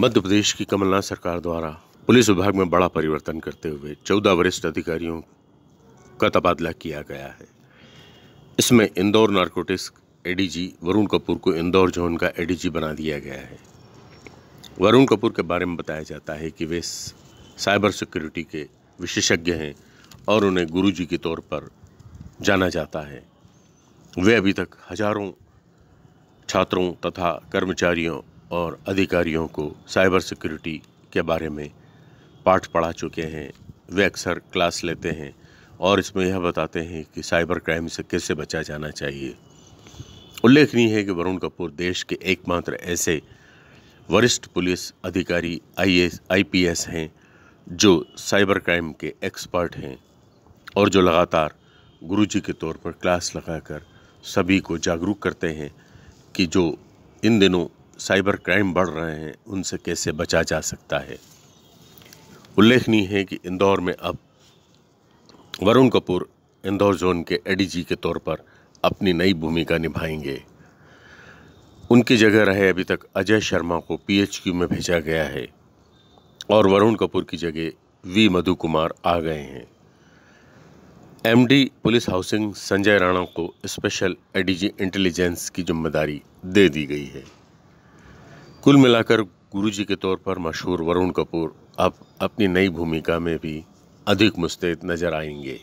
मध्य प्रदेश की कमलनाथ सरकार द्वारा पुलिस विभाग में बड़ा परिवर्तन करते हुए चौदह वरिष्ठ अधिकारियों का तबादला किया गया है। इसमें इंदौर नारकोटिक्स एडीजी वरुण कपूर को इंदौर जोन का एडीजी बना दिया गया है। वरुण कपूर के बारे में बताया जाता है कि वे साइबर सिक्योरिटी के विशेषज्ञ हैं और उन्हें गुरुजी के तौर पर जाना जाता है। वे अभी तक हज़ारों छात्रों तथा कर्मचारियों और अधिकारियों को साइबर सिक्योरिटी के बारे में पाठ पढ़ा चुके हैं। वे अक्सर क्लास लेते हैं और इसमें यह बताते हैं कि साइबर क्राइम से कैसे बचा जाना चाहिए। उल्लेखनीय है कि वरुण कपूर देश के एकमात्र ऐसे वरिष्ठ पुलिस अधिकारी आईएएस आईपीएस हैं, जो साइबर क्राइम के एक्सपर्ट हैं और जो लगातार गुरुजी के तौर पर क्लास लगाकर सभी को जागरूक करते हैं कि जो इन दिनों साइबर क्राइम बढ़ रहे हैं, उनसे कैसे बचा जा सकता है? उल्लेखनीय है कि इंदौर में अब वरुण कपूर इंदौर जोन के एडीजी के तौर पर अपनी नई भूमिका निभाएँगे। उनकी जगह रहे अभी तक अजय शर्मा को पीएचक्यू में भेजा गया है और वरुण कपूर की जगह वी मधु कुमार आ गए हैं। MD police housing Sanjay Rana को स्पेशल एडीजी इंटेलिजेंस की ज़िम्मेदारी दे दी गई है। कुल मिलाकर गुरुजी के तौर पर मशहूर वरुण कपूर अब अपनी नई भूमिका में भी अधिक मुस्तैद नज़र आएँगे।